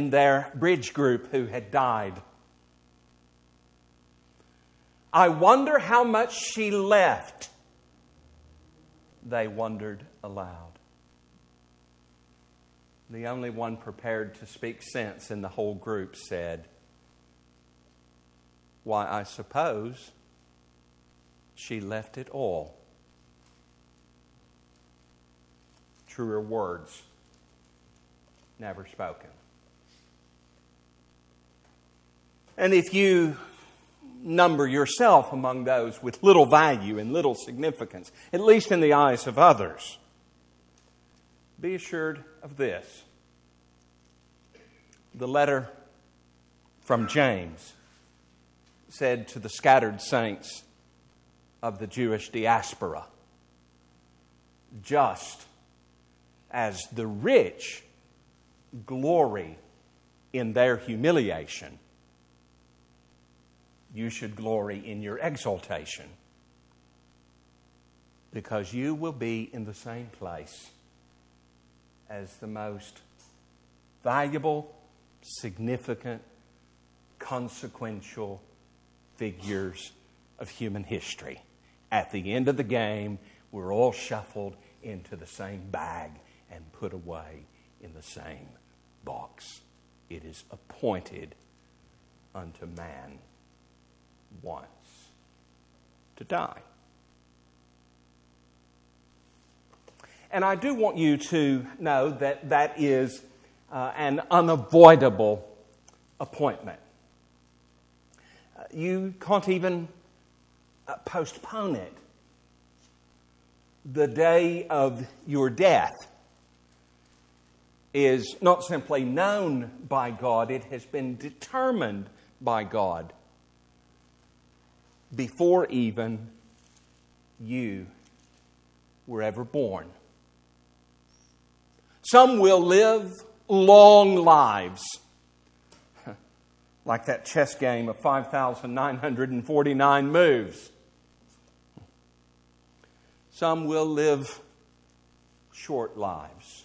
their bridge group who had died. I wonder how much she left, they wondered aloud. The only one prepared to speak sense in the whole group said, Why, I suppose she left it all. Truer words never spoken. And if you number yourself among those with little value and little significance, at least in the eyes of others, be assured of this. The letter from James said to the scattered saints of the Jewish diaspora, just as the rich glory in their humiliation you should glory in your exaltation because you will be in the same place as the most valuable, significant, consequential figures of human history. At the end of the game, we're all shuffled into the same bag and put away in the same box. It is appointed unto man once to die. And I do want you to know that that is uh, an unavoidable appointment. Uh, you can't even uh, postpone it. The day of your death is not simply known by God, it has been determined by God before even you were ever born. Some will live long lives, like that chess game of 5,949 moves. Some will live short lives,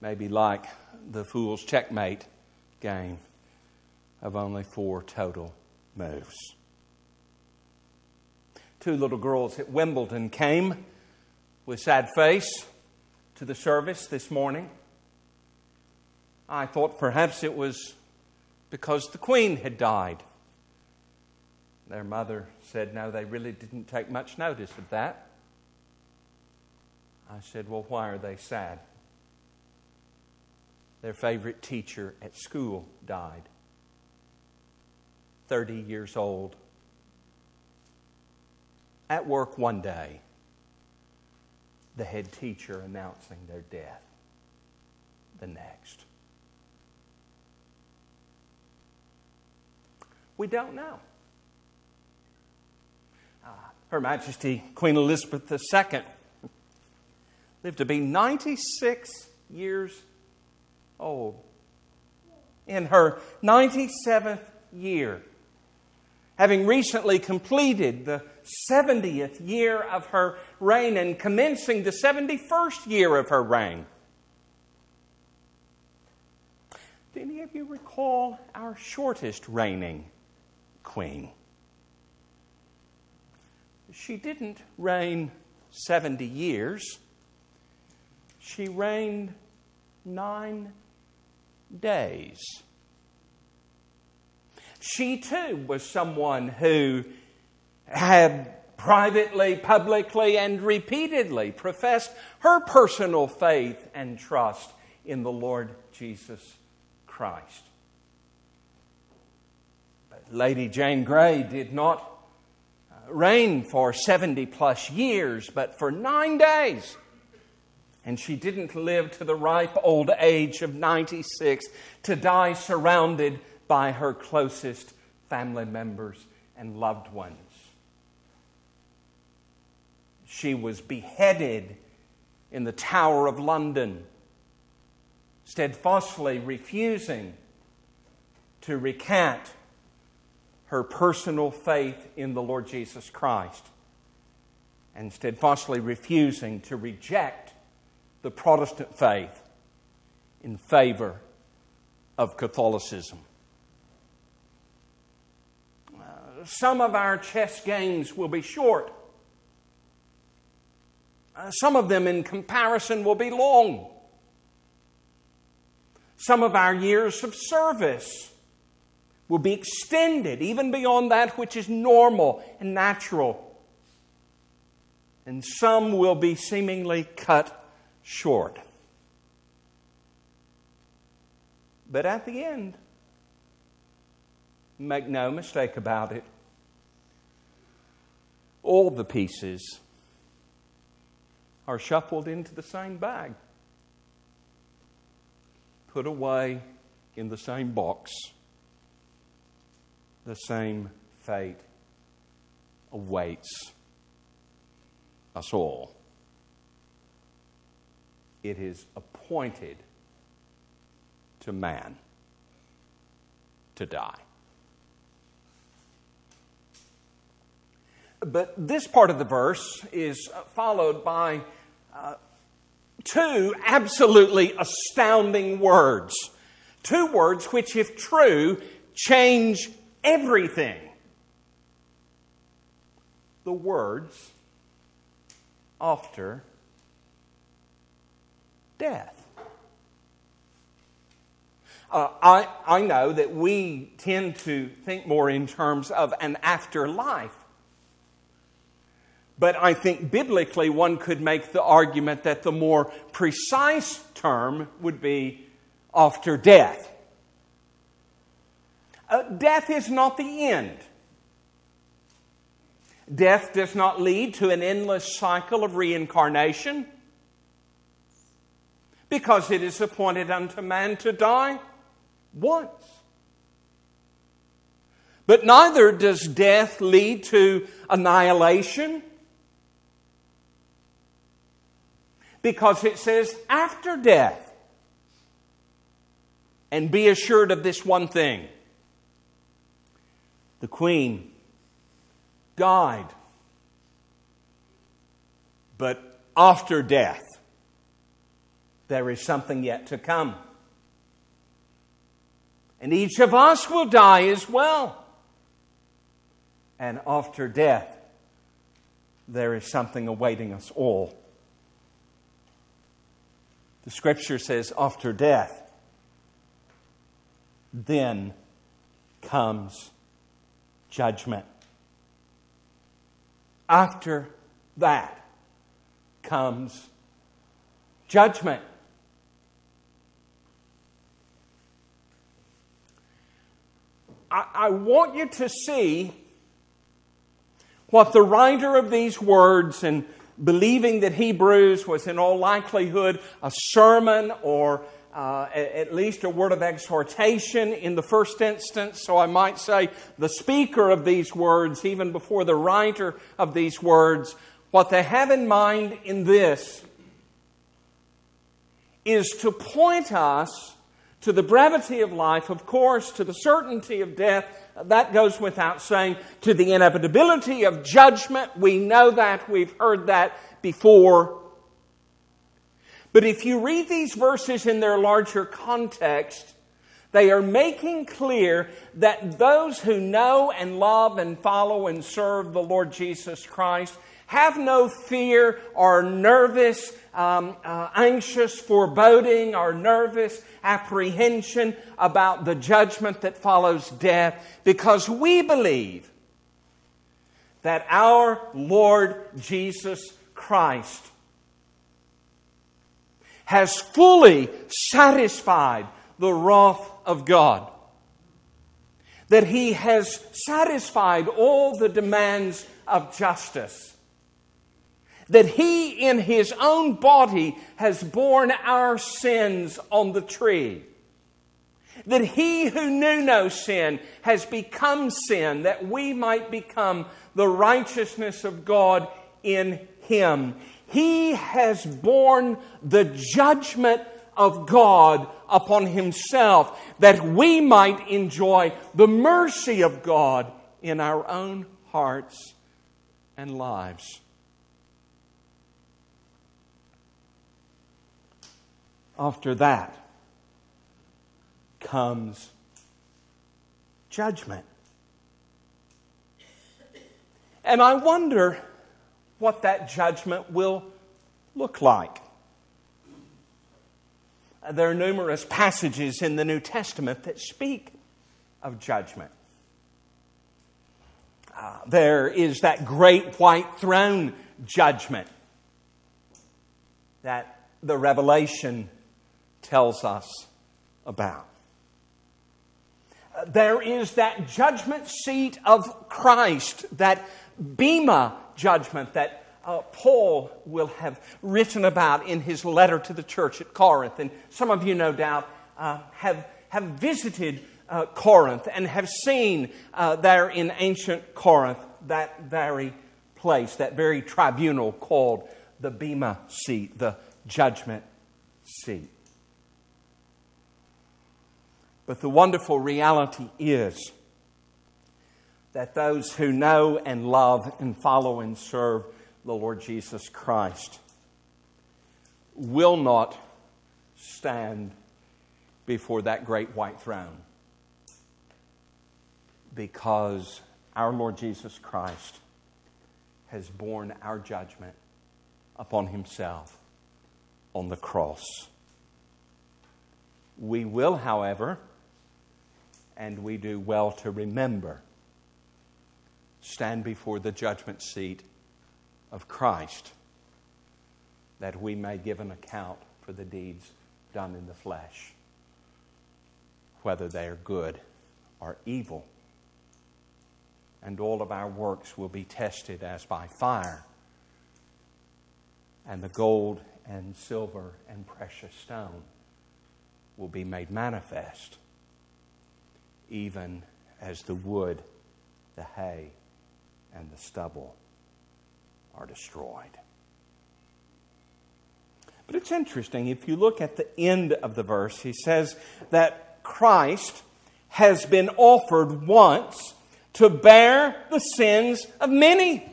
maybe like the fool's checkmate game of only four total moves two little girls at Wimbledon came with sad face to the service this morning. I thought perhaps it was because the Queen had died. Their mother said, No, they really didn't take much notice of that. I said, Well, why are they sad? Their favorite teacher at school died, 30 years old at work one day, the head teacher announcing their death the next. We don't know. Uh, Her Majesty Queen Elizabeth II lived to be 96 years old. In her 97th year, having recently completed the 70th year of her reign and commencing the 71st year of her reign. Do any of you recall our shortest reigning queen? She didn't reign 70 years, she reigned nine days. She too was someone who had privately, publicly, and repeatedly professed her personal faith and trust in the Lord Jesus Christ. But Lady Jane Grey did not uh, reign for 70 plus years, but for nine days. And she didn't live to the ripe old age of 96 to die surrounded by her closest family members and loved ones. She was beheaded in the Tower of London, steadfastly refusing to recant her personal faith in the Lord Jesus Christ and steadfastly refusing to reject the Protestant faith in favor of Catholicism. Uh, some of our chess games will be short. Uh, some of them, in comparison, will be long. Some of our years of service will be extended even beyond that which is normal and natural. And some will be seemingly cut short. But at the end, make no mistake about it, all the pieces are shuffled into the same bag, put away in the same box. The same fate awaits us all. It is appointed to man to die. But this part of the verse is followed by two absolutely astounding words. Two words which, if true, change everything. The words after death. Uh, I, I know that we tend to think more in terms of an afterlife. But I think biblically one could make the argument that the more precise term would be after death. Uh, death is not the end. Death does not lead to an endless cycle of reincarnation because it is appointed unto man to die once. But neither does death lead to annihilation because it says after death. And be assured of this one thing the queen died. But after death, there is something yet to come. And each of us will die as well. And after death, there is something awaiting us all. The scripture says, after death, then comes judgment. After that comes judgment. I, want you to see what the writer of these words and believing that Hebrews was in all likelihood a sermon or uh, at least a word of exhortation in the first instance. So I might say the speaker of these words, even before the writer of these words, what they have in mind in this is to point us to the brevity of life, of course, to the certainty of death. That goes without saying. To the inevitability of judgment. We know that. We've heard that before. But if you read these verses in their larger context, they are making clear that those who know and love and follow and serve the Lord Jesus Christ have no fear or nervous, um, uh, anxious foreboding or nervous apprehension about the judgment that follows death because we believe that our Lord Jesus Christ has fully satisfied the wrath of God. That he has satisfied all the demands of justice. That he in his own body has borne our sins on the tree. That he who knew no sin has become sin, that we might become the righteousness of God in him. He has borne the judgment of God upon himself that we might enjoy the mercy of God in our own hearts and lives. After that comes judgment. And I wonder what that judgment will look like. There are numerous passages in the New Testament that speak of judgment. Uh, there is that great white throne judgment that the Revelation tells us about. There is that judgment seat of Christ, that Bema judgment that uh, Paul will have written about in his letter to the church at Corinth. And some of you, no doubt, uh, have, have visited uh, Corinth and have seen uh, there in ancient Corinth that very place, that very tribunal called the Bema seat, the judgment seat. But the wonderful reality is that those who know and love and follow and serve the Lord Jesus Christ will not stand before that great white throne because our Lord Jesus Christ has borne our judgment upon himself on the cross. We will, however, and we do well to remember, stand before the judgment seat of Christ that we may give an account for the deeds done in the flesh, whether they are good or evil and all of our works will be tested as by fire. And the gold and silver and precious stone will be made manifest, even as the wood, the hay, and the stubble are destroyed. But it's interesting, if you look at the end of the verse, he says that Christ has been offered once to bear the sins of many,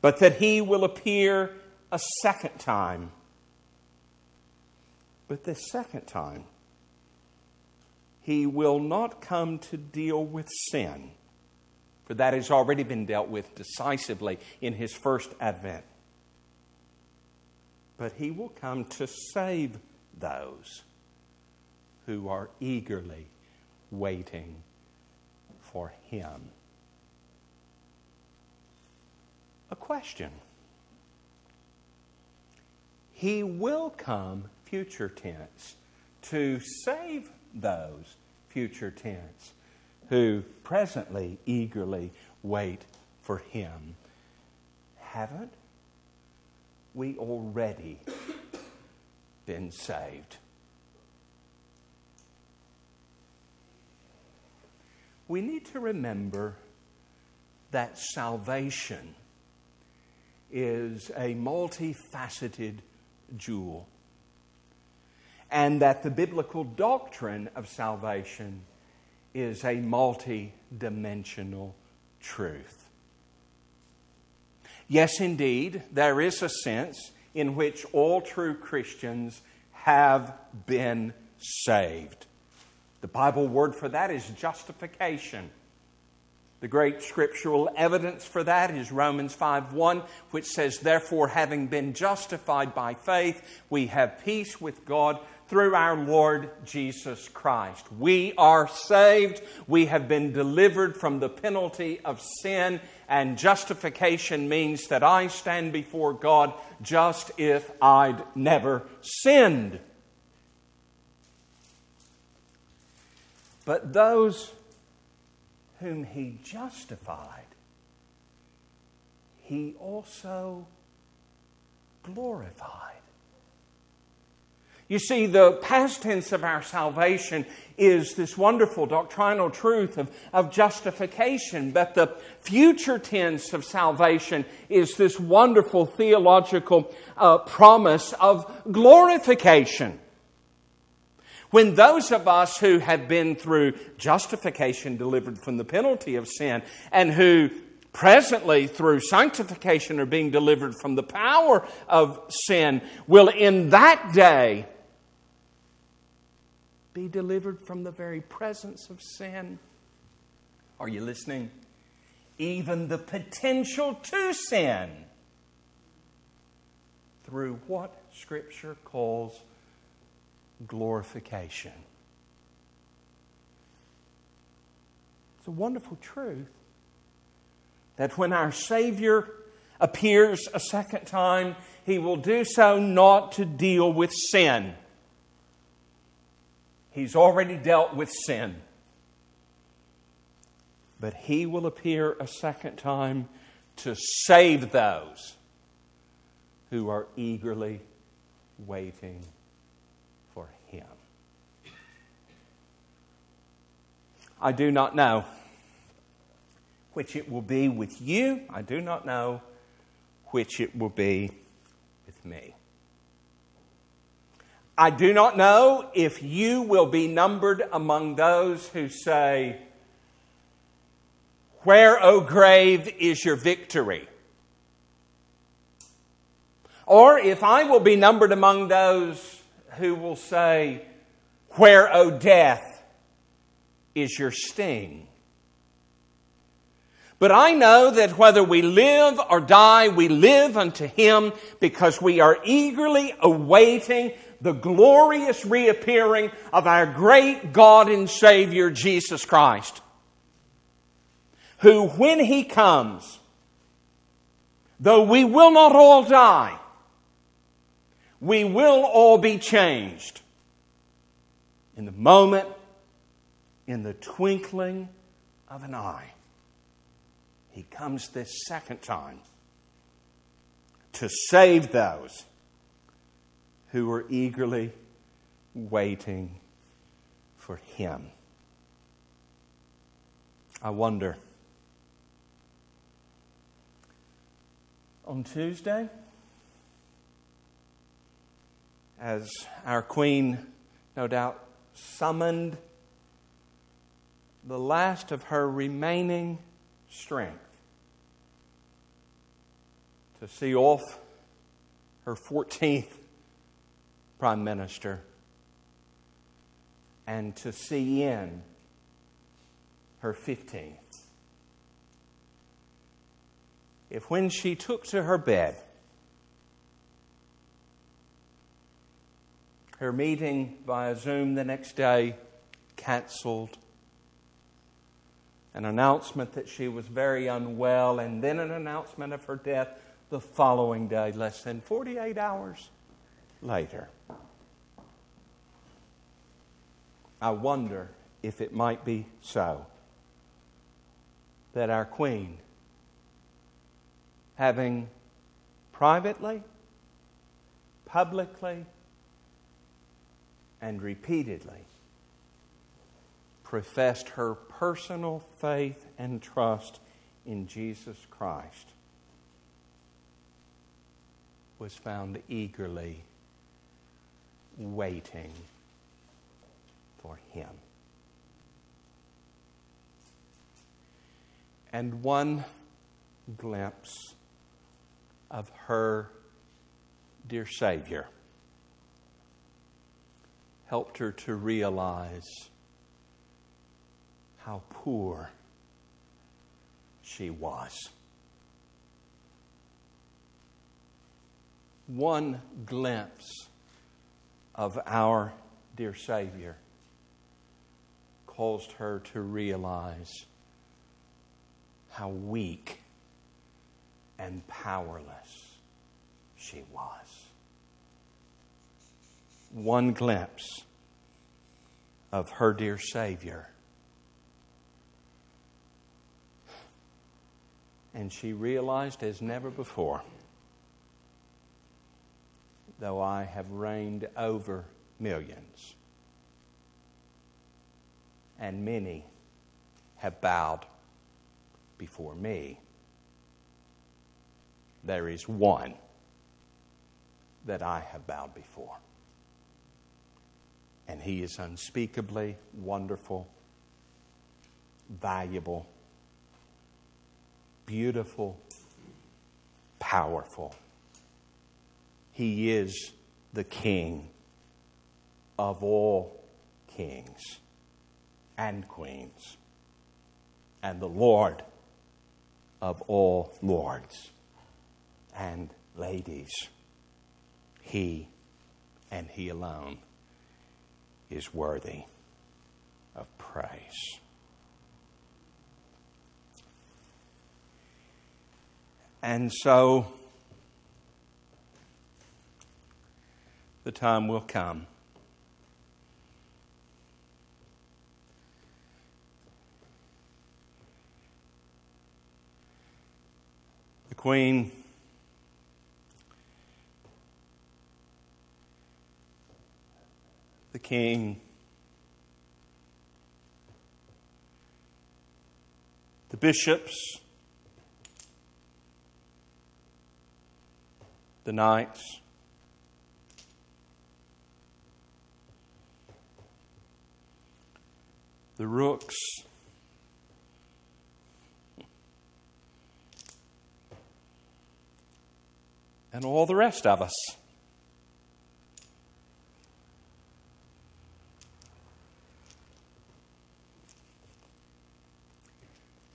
but that he will appear a second time. But this second time, he will not come to deal with sin, for that has already been dealt with decisively in his first advent. But he will come to save those who are eagerly waiting for him. A question. He will come, future tense, to save those, future tense, who presently eagerly wait for him. Haven't we already been saved? we need to remember that salvation is a multifaceted jewel, and that the biblical doctrine of salvation is a multidimensional truth. Yes, indeed, there is a sense in which all true Christians have been saved. The Bible word for that is justification. The great scriptural evidence for that is Romans 5:1, which says, Therefore, having been justified by faith, we have peace with God through our Lord Jesus Christ. We are saved. We have been delivered from the penalty of sin, and justification means that I stand before God just if I'd never sinned. But those whom he justified, he also glorified. You see, the past tense of our salvation is this wonderful doctrinal truth of, of justification, but the future tense of salvation is this wonderful theological uh, promise of glorification. When those of us who have been through justification delivered from the penalty of sin and who presently through sanctification are being delivered from the power of sin will in that day be delivered from the very presence of sin. Are you listening? Even the potential to sin through what Scripture calls glorification. It's a wonderful truth that when our Savior appears a second time, he will do so not to deal with sin. He's already dealt with sin. But he will appear a second time to save those who are eagerly waiting for him. I do not know which it will be with you. I do not know which it will be with me. I do not know if you will be numbered among those who say, Where, O grave, is your victory? Or if I will be numbered among those who will say, Where, O death, is your sting? But I know that whether we live or die, we live unto Him because we are eagerly awaiting the glorious reappearing of our great God and Savior, Jesus Christ, who, when He comes, though we will not all die, we will all be changed in the moment, in the twinkling of an eye. He comes this second time to save those who were eagerly waiting for Him. I wonder. On Tuesday, as our Queen no doubt summoned the last of her remaining strength to see off her 14th prime minister and to see in her 15th. If when she took to her bed, her meeting via Zoom the next day cancelled, an announcement that she was very unwell, and then an announcement of her death the following day, less than 48 hours later. I wonder if it might be so that our Queen, having privately, publicly, and repeatedly professed her personal faith and trust in Jesus Christ, was found eagerly waiting for him. And one glimpse of her dear Savior helped her to realize how poor she was. One glimpse of our dear Savior caused her to realize how weak and powerless she was. One glimpse of her dear Savior And she realized as never before though I have reigned over millions, and many have bowed before me, there is one that I have bowed before. And he is unspeakably wonderful, valuable, beautiful, powerful. He is the King of all kings and queens and the Lord of all lords and ladies. He and He alone is worthy of praise. And so the time will come. The Queen the King the bishops the knights. The rooks. And all the rest of us.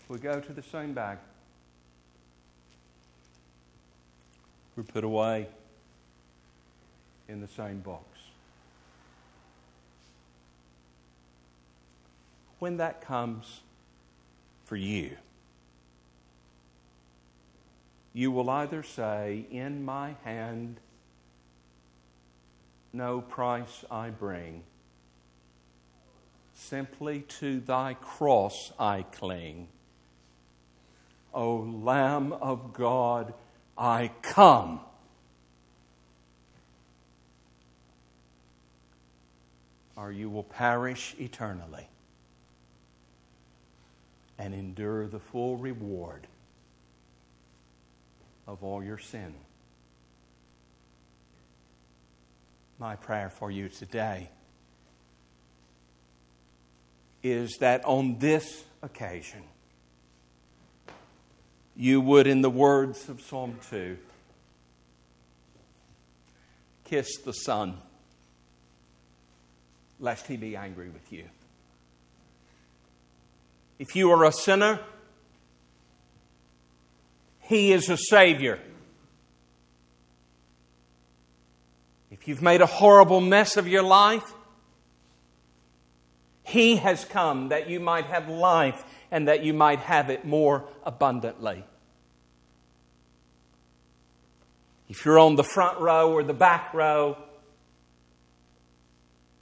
We go to the same bag. were put away in the same box. When that comes for you, you will either say, In my hand, no price I bring, simply to thy cross I cling. O Lamb of God, I come. Or you will perish eternally and endure the full reward of all your sin. My prayer for you today is that on this occasion, you would, in the words of Psalm 2, kiss the Son, lest he be angry with you. If you are a sinner, he is a Savior. If you've made a horrible mess of your life, He has come that you might have life and that you might have it more abundantly. If you're on the front row or the back row,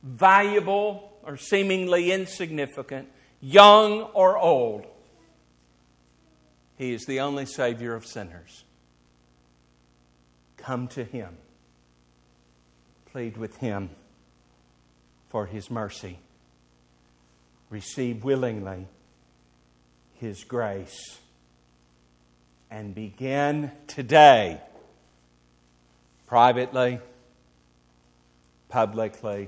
valuable or seemingly insignificant, young or old, He is the only Savior of sinners. Come to Him. Plead with Him for His mercy. Receive willingly His grace. And begin today privately, publicly,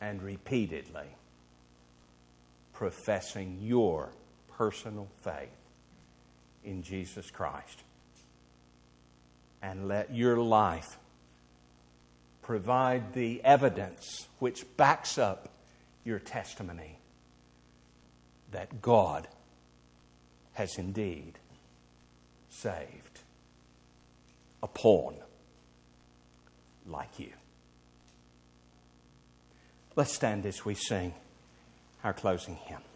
and repeatedly professing your personal faith in Jesus Christ. And let your life provide the evidence which backs up your testimony that God has indeed saved a pawn like you. Let's stand as we sing our closing hymn.